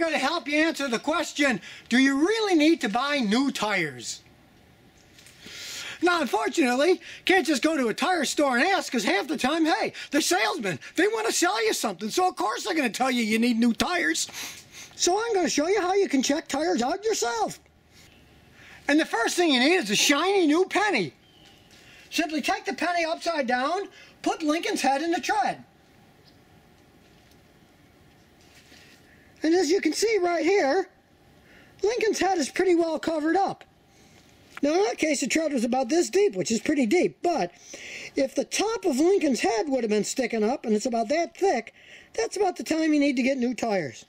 going to help you answer the question, do you really need to buy new tires? Now, unfortunately, can't just go to a tire store and ask because half the time, hey, the salesman, they want to sell you something. So, of course, they're going to tell you you need new tires. So, I'm going to show you how you can check tires out yourself. And the first thing you need is a shiny new penny. Simply take the penny upside down, put Lincoln's head in the tread. And as you can see right here, Lincoln's head is pretty well covered up. Now in that case the tread was about this deep, which is pretty deep, but if the top of Lincoln's head would have been sticking up and it's about that thick, that's about the time you need to get new tires.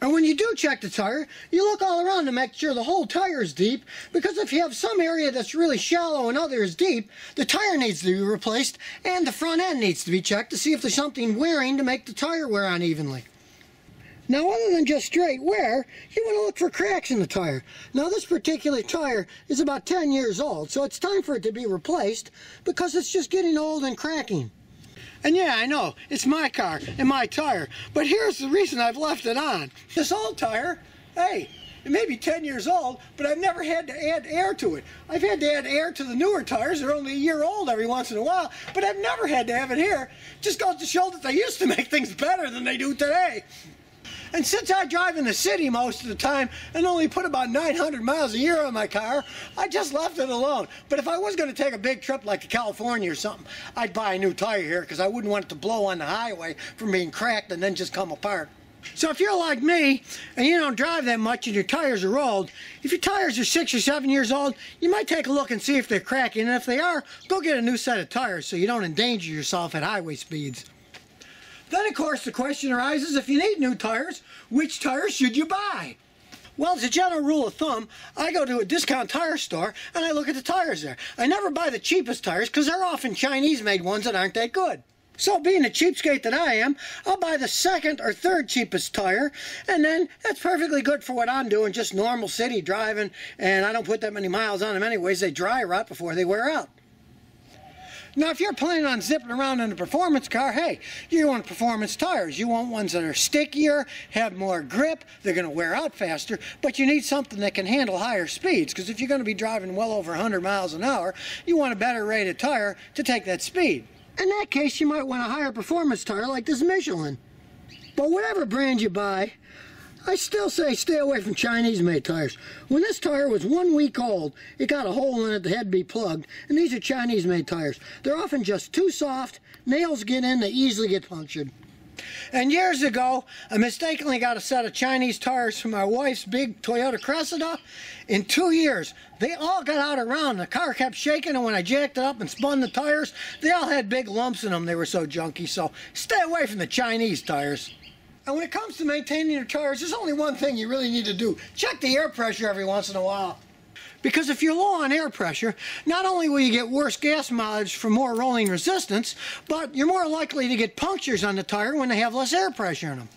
And when you do check the tire, you look all around to make sure the whole tire is deep, because if you have some area that's really shallow and others deep, the tire needs to be replaced and the front end needs to be checked to see if there's something wearing to make the tire wear unevenly. Now, other than just straight wear, you want to look for cracks in the tire. Now, this particular tire is about 10 years old, so it's time for it to be replaced because it's just getting old and cracking. And yeah, I know, it's my car and my tire, but here's the reason I've left it on. This old tire, hey, it may be 10 years old, but I've never had to add air to it. I've had to add air to the newer tires. They're only a year old every once in a while, but I've never had to have it here. Just goes to show that they used to make things better than they do today. And since I drive in the city most of the time and only put about 900 miles a year on my car, I just left it alone. But if I was going to take a big trip like to California or something, I'd buy a new tire here because I wouldn't want it to blow on the highway from being cracked and then just come apart. So if you're like me and you don't drive that much and your tires are old, if your tires are six or seven years old, you might take a look and see if they're cracking. And if they are, go get a new set of tires so you don't endanger yourself at highway speeds. Then, of course, the question arises, if you need new tires, which tires should you buy? Well, as a general rule of thumb, I go to a discount tire store and I look at the tires there. I never buy the cheapest tires because they're often Chinese-made ones that aren't that good. So being a cheapskate that I am, I'll buy the second or third cheapest tire, and then that's perfectly good for what I'm doing, just normal city driving, and I don't put that many miles on them anyways. They dry rot before they wear out. Now, if you're planning on zipping around in a performance car, hey, you want performance tires. You want ones that are stickier, have more grip, they're going to wear out faster, but you need something that can handle higher speeds, because if you're going to be driving well over 100 miles an hour, you want a better rated tire to take that speed. In that case, you might want a higher performance tire like this Michelin. But whatever brand you buy, I still say stay away from Chinese-made tires. When this tire was one week old, it got a hole in it that had to be plugged, and these are Chinese-made tires. They're often just too soft, nails get in, they easily get punctured. And years ago, I mistakenly got a set of Chinese tires from my wife's big Toyota Cressida. In two years, they all got out around. The car kept shaking, and when I jacked it up and spun the tires, they all had big lumps in them. They were so junky, so stay away from the Chinese tires. And when it comes to maintaining your tires, there's only one thing you really need to do. Check the air pressure every once in a while. Because if you're low on air pressure, not only will you get worse gas mileage for more rolling resistance, but you're more likely to get punctures on the tire when they have less air pressure in them.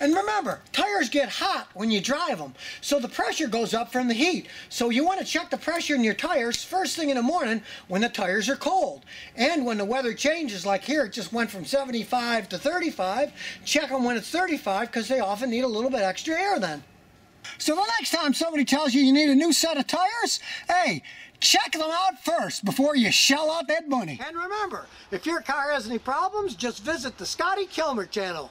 And remember, tires get hot when you drive them, so the pressure goes up from the heat. So you want to check the pressure in your tires first thing in the morning when the tires are cold. And when the weather changes, like here, it just went from 75 to 35, check them when it's 35 because they often need a little bit extra air then. So the next time somebody tells you you need a new set of tires, hey, check them out first before you shell out that money. And remember, if your car has any problems, just visit the Scotty Kilmer channel.